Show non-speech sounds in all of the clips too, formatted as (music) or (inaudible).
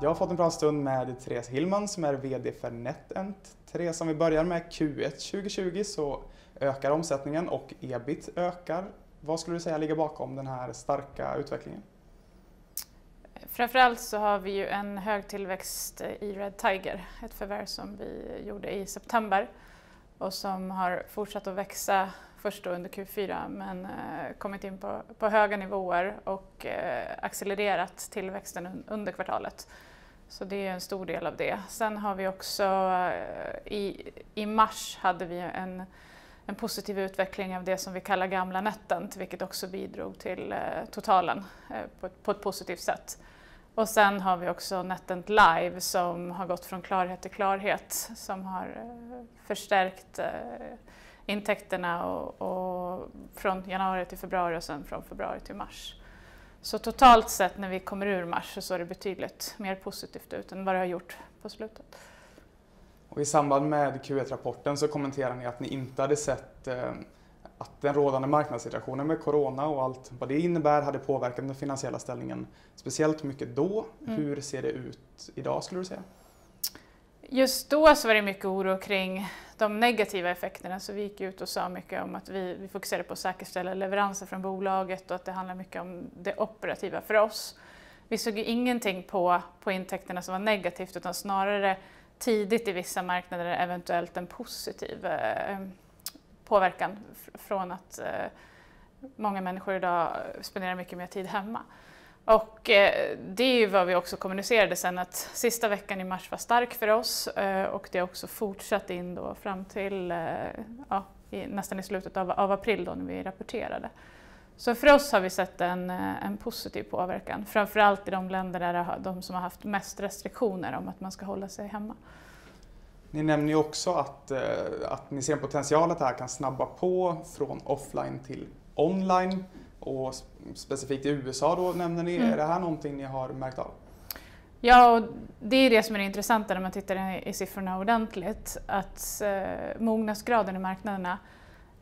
Jag har fått en bra stund med Therese Hillman som är VD för NetEnt. Therese, om vi börjar med Q1 2020 så ökar omsättningen och ebit ökar. Vad skulle du säga ligger bakom den här starka utvecklingen? Framförallt så har vi ju en hög tillväxt i Red Tiger, ett förvärv som vi gjorde i september och som har fortsatt att växa först då under Q4 men eh, kommit in på, på höga nivåer och eh, accelererat tillväxten under kvartalet. Så det är en stor del av det. Sen har vi också eh, i, i mars hade vi en, en positiv utveckling av det som vi kallar gamla Netent vilket också bidrog till eh, totalen eh, på ett, på ett positivt sätt. Och sen har vi också Netent Live som har gått från klarhet till klarhet som har förstärkt intäkterna och, och från januari till februari och sen från februari till mars. Så totalt sett när vi kommer ur mars så såg det betydligt mer positivt ut än vad det har gjort på slutet. Och I samband med Q1-rapporten så kommenterar ni att ni inte hade sett eh, att den rådande marknadssituationen med corona och allt vad det innebär hade påverkat den finansiella ställningen speciellt mycket då. Mm. Hur ser det ut idag skulle du säga? Just då så var det mycket oro kring de negativa effekterna så vi gick ut och sa mycket om att vi, vi fokuserade på att säkerställa leveranser från bolaget och att det handlar mycket om det operativa för oss. Vi såg ju ingenting på, på intäkterna som var negativt utan snarare tidigt i vissa marknader eventuellt en positiv eh, påverkan från att eh, många människor idag spenderar mycket mer tid hemma. Och eh, det är ju vad vi också kommunicerade sen att sista veckan i mars var stark för oss eh, och det har också fortsatt in då fram till eh, ja, i, nästan i slutet av, av, april då när vi rapporterade. Så för oss har vi sett en, eh, en positiv påverkan, framförallt i de länder där de som har haft mest restriktioner om att man ska hålla sig hemma. Ni nämner ju också att, eh, att ni ser en potential att det här kan snabba på från offline till online och specifikt i USA då nämner ni, mm. är det här någonting ni har märkt av? Ja, och det är det som är det intressanta när man tittar i siffrorna ordentligt. Att eh, mognadsgraden i marknaderna,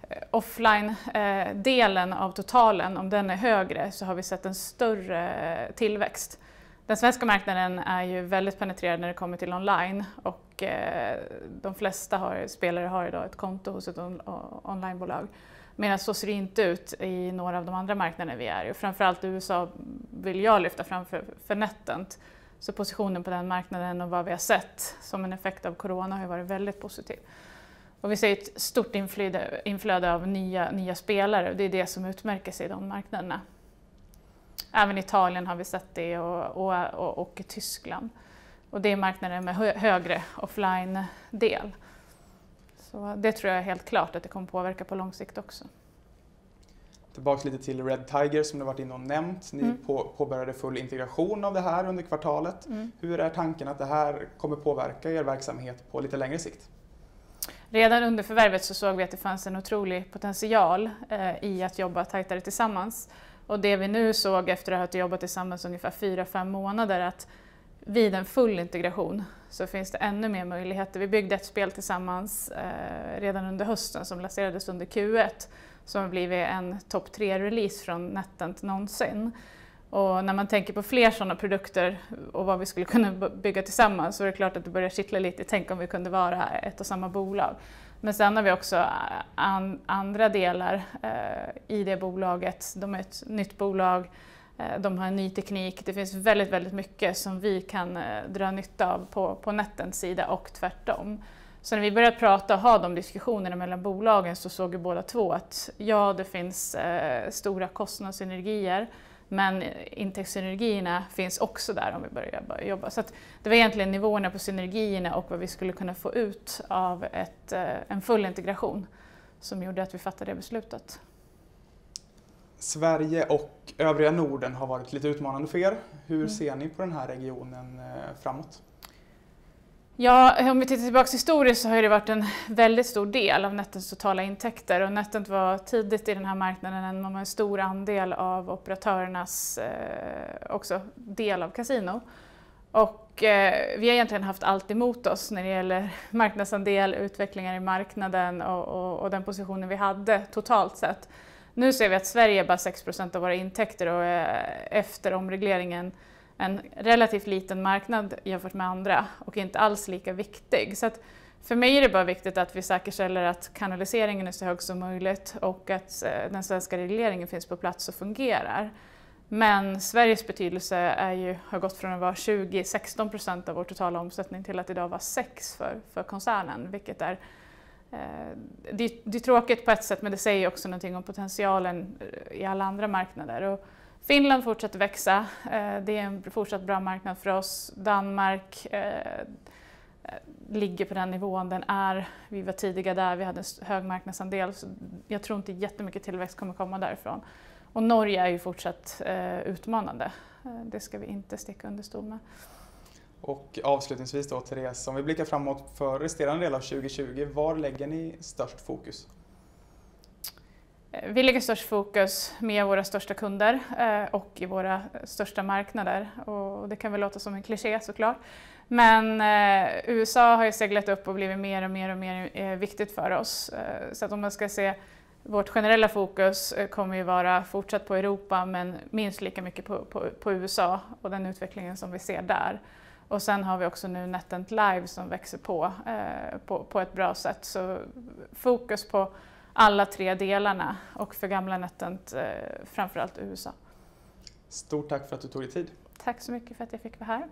eh, offline-delen eh, av totalen, om den är högre så har vi sett en större tillväxt. Den svenska marknaden är ju väldigt penetrerad när det kommer till online och eh, de flesta har, spelare har idag ett konto hos ett on onlinebolag. Medan så ser det inte ut i några av de andra marknaderna vi är i. Framförallt i USA vill jag lyfta fram för, för Netent. Så positionen på den marknaden och vad vi har sett som en effekt av corona har ju varit väldigt positiv. Och vi ser ett stort inflöde, inflöde av nya, nya spelare och det är det som utmärker sig i de marknaderna. Även Italien har vi sett det och, och, och, och Tyskland. Och det är marknader med högre offline-del. Så det tror jag helt klart att det kommer påverka på lång sikt också. Tillbaka lite till Red Tiger som du varit inne och nämnt. Ni mm. på, påbörjade full integration av det här under kvartalet. Mm. Hur är tanken att det här kommer påverka er verksamhet på lite längre sikt? Redan under förvärvet så såg vi att det fanns en otrolig potential eh, i att jobba tajtare tillsammans. Och det vi nu såg efter att ha jobbat tillsammans ungefär 4-5 månader att vid en full integration så finns det ännu mer möjligheter. Vi byggde ett spel tillsammans eh, redan under hösten som lanserades under Q1 som har blivit en topp 3-release från Netent någonsin. Och när man tänker på fler sådana produkter och vad vi skulle kunna bygga tillsammans så är det klart att det börjar kittla lite. Tänk om vi kunde vara ett och samma bolag. Men sen har vi också an andra delar eh, i det bolaget. De är ett nytt bolag Eh, de har en ny teknik. Det finns väldigt, väldigt mycket som vi kan eh, dra nytta av på, på Nettens sida och tvärtom. Så när vi började prata och ha de diskussionerna mellan bolagen så såg vi båda två att ja, det finns eh, stora kostnadssynergier men intäktssynergierna finns också där om vi börjar jobba. Så det var egentligen nivåerna på synergierna och vad vi skulle kunna få ut av ett, eh, en full integration som gjorde att vi fattade det beslutet. Sverige och övriga Norden har varit lite utmanande för er. Hur mm. ser ni på den här regionen eh, framåt? Ja, om vi tittar tillbaka historiskt så har det varit en väldigt stor del av Netens totala intäkter och Netent var tidigt i den här marknaden en, en stor andel av operatörernas eh, också del av kasino. Och eh, vi har egentligen haft allt emot oss när det gäller (laughs) marknadsandel, utvecklingar i marknaden och, och, och den positionen vi hade totalt sett. Nu ser vi att Sverige är bara 6% av våra intäkter och eh, efter omregleringen en relativt liten marknad jämfört med andra och inte alls lika viktig. Så för mig är det bara viktigt att vi säkerställer att kanaliseringen är så hög som möjligt och att eh, den svenska regleringen finns på plats och fungerar. Men Sveriges betydelse är ju, har gått från att vara 20-16 procent av vår totala omsättning till att idag vara 6 för, för koncernen, vilket är eh, det, det, är tråkigt på ett sätt men det säger också någonting om potentialen eh, i alla andra marknader. Och Finland fortsätter växa, eh, det är en fortsatt bra marknad för oss. Danmark eh, eh, ligger på den nivån den är. Vi var tidiga där, vi hade en hög marknadsandel så jag tror inte jättemycket tillväxt kommer komma därifrån. Och Norge är ju fortsatt utmanande. Det ska vi inte sticka under stol med. Och avslutningsvis då Therese, om vi blickar framåt för resterande del av 2020, var lägger ni störst fokus? Eh, vi lägger störst fokus med våra största kunder eh, och i våra största marknader. Och det kan väl låta som en kliché såklart. Men eh, USA har ju seglat upp och blivit mer och mer och mer viktigt för oss. Så att om man ska se vårt generella fokus kommer ju vara fortsatt på Europa men minst lika mycket på, på, på USA och den utvecklingen som vi ser där. Och sen har vi också nu NetEnt Live som växer på, eh, på, på ett bra sätt. Så fokus på alla tre delarna och för gamla NetEnt eh, framförallt USA. Stort tack för att du tog dig tid. Tack så mycket för att jag fick vara här.